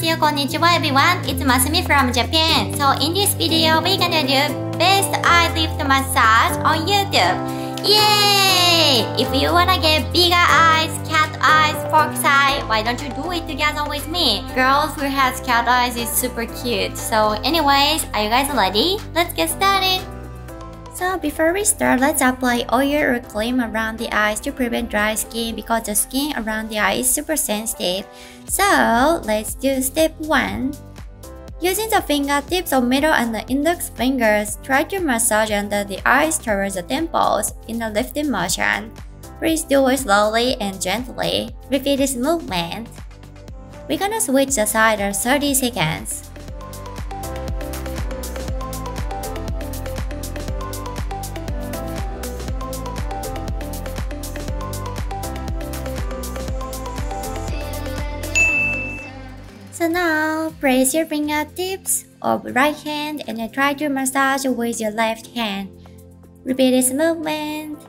Annyeonghaseyo, konnichiwa everyone, it's Masumi from Japan. So in this video, we're gonna do best eye lift massage on YouTube. Yay! If you wanna get bigger eyes, cat eyes, fox eye, why don't you do it together with me? Girls who has cat eyes is super cute. So anyways, are you guys ready? Let's get started. So before we start, let's apply oil or cream around the eyes to prevent dry skin because the skin around the eye is super sensitive. So let's do step 1. Using the fingertips of middle and the index fingers, try to massage under the eyes towards the temples in a lifting motion. Please do it slowly and gently. Repeat this movement. We're gonna switch the side at 30 seconds. So now, place your fingertips of right hand and try to massage with your left hand. Repeat this movement.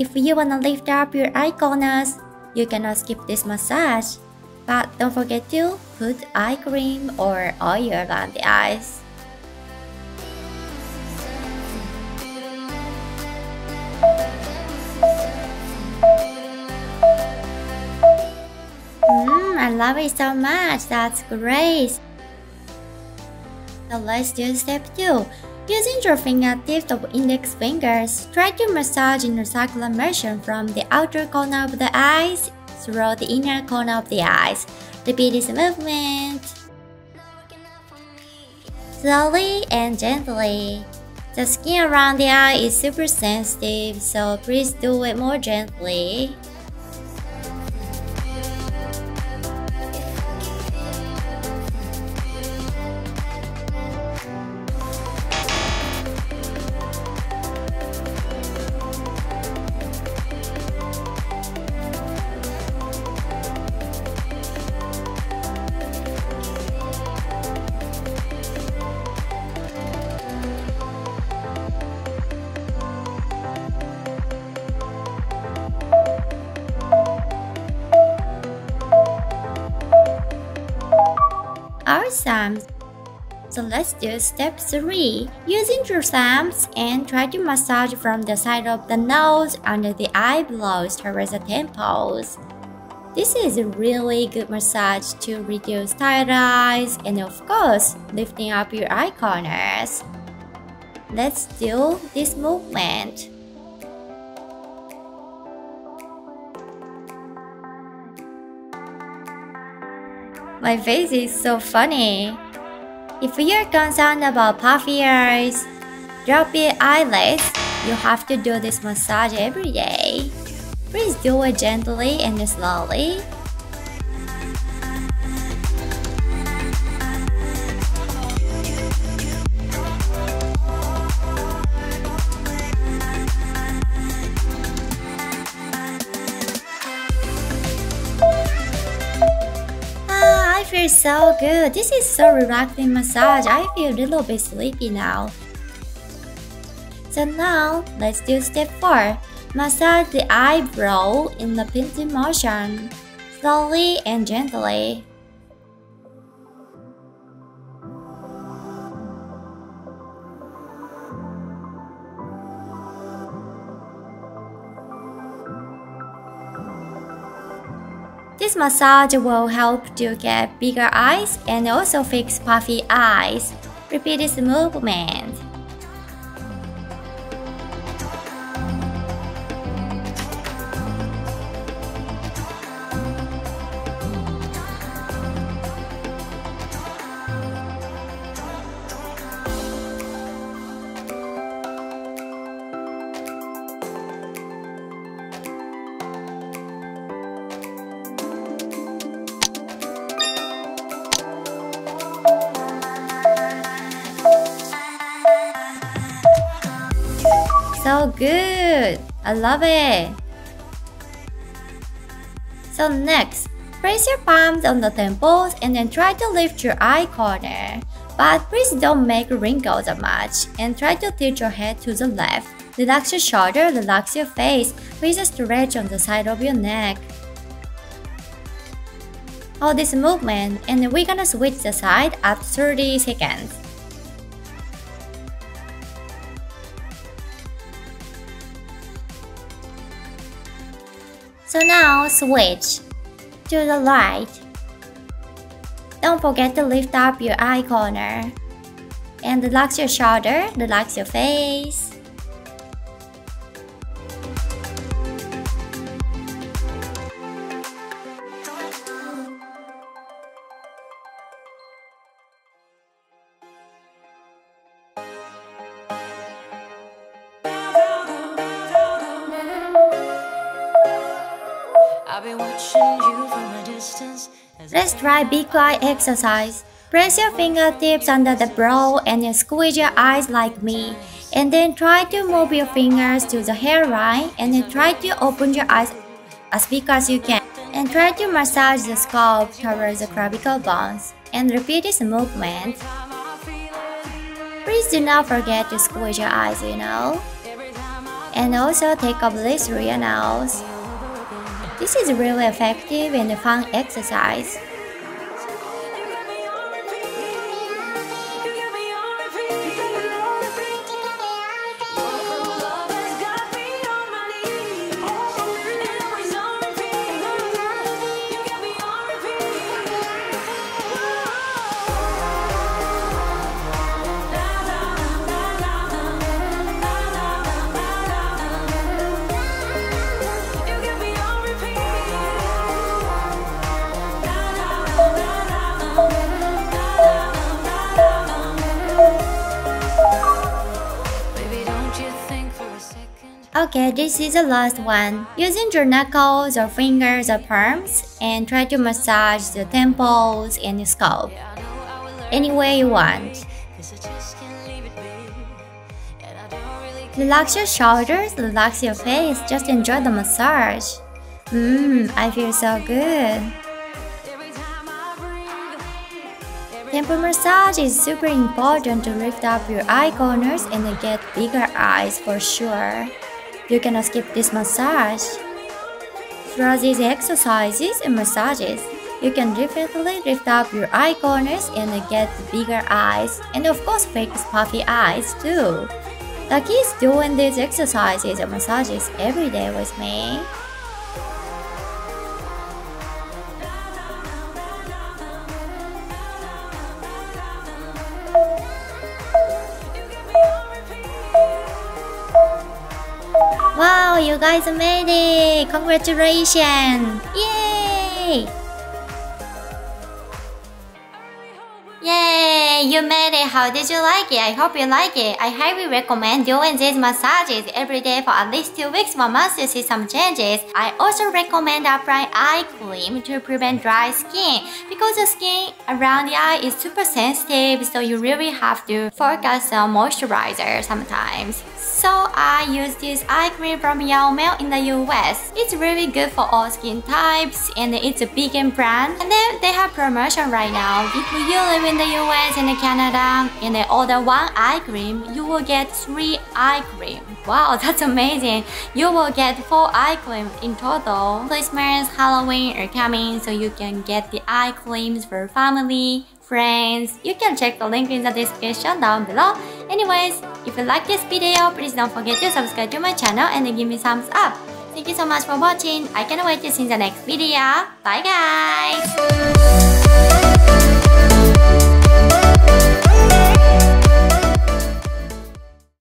If you wanna lift up your eye corners, you cannot skip this massage. But don't forget to put eye cream or oil around the eyes. Love it so much. That's great. So let's do step 2. Using your fingertips of index fingers, try to massage in a circular motion from the outer corner of the eyes through the inner corner of the eyes. Repeat this movement. Slowly and gently. The skin around the eye is super sensitive, so please do it more gently. So let's do step 3. Using your thumbs and try to massage from the side of the nose under the eyebrows towards the temples. This is a really good massage to reduce tired eyes and of course, lifting up your eye corners. Let's do this movement. My face is so funny. If you're concerned about puffy eyes, droopy eyelids, you have to do this massage every day. Please do it gently and slowly. So good. This is so relaxing massage. I feel a little bit sleepy now. So now, let's do step 4. Massage the eyebrow in the pinching motion, slowly and gently. This massage will help to get bigger eyes and also fix puffy eyes. Repeat this movement. Good! I love it! So next, place your palms on the temples and then try to lift your eye corner. But please don't make wrinkles that much and try to tilt your head to the left. Relax your shoulder, relax your face. Please stretch on the side of your neck. hold this movement and we're gonna switch the side at 30 seconds. So now switch to the right. Don't forget to lift up your eye corner. And relax your shoulder, relax your face. Let's try big eye exercise. Press your fingertips under the brow and squeeze your eyes like me. And then try to move your fingers to the hairline and then try to open your eyes as big as you can. And try to massage the scalp towards the clavicle bones. And repeat this movement. Please do not forget to squeeze your eyes, you know. And also take off through your nose. This is really effective and fun exercise. Okay, this is the last one. Using your knuckles or fingers or palms and try to massage the temples and scalp. Any way you want. Relax your shoulders, relax your face, just enjoy the massage. Mmm, I feel so good. Temple massage is super important to lift up your eye corners and get bigger eyes for sure. You cannot skip this massage. Through these exercises and massages, you can definitely lift up your eye corners and get bigger eyes and of course fake puffy eyes too. The key is doing these exercises and massages every day with me. Guys made it! Congratulations! Yay! Yay! You made it! How did you like it? I hope you like it. I highly recommend doing these massages every day for at least 2 weeks for months to see some changes. I also recommend applying eye cream to prevent dry skin because the skin around the eye is super sensitive so you really have to focus on moisturizer sometimes. So I use this eye cream from Yao Mel in the US. It's really good for all skin types and it's a vegan brand. And then they have promotion right now. If you live in the US and Canada and they order one eye cream, you will get three eye cream. Wow, that's amazing. You will get four eye cream in total. Christmas, Halloween are coming so you can get the eye creams for family, friends. You can check the link in the description down below. Anyways, if you like this video, please don't forget to subscribe to my channel and give me thumbs up. Thank you so much for watching. I can't wait to see the next video. Bye guys! Bye.